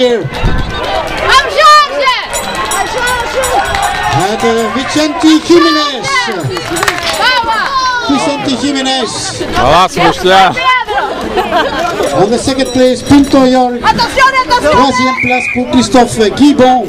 here. Vamos, Jorge! And uh, Vicente Jimenez. Vamos! Vicente Jimenez. Abraço, ah, Mostra. Pedro! On the second place, Pinto York. Attention, attention! Troisième place pour Christophe Guibon.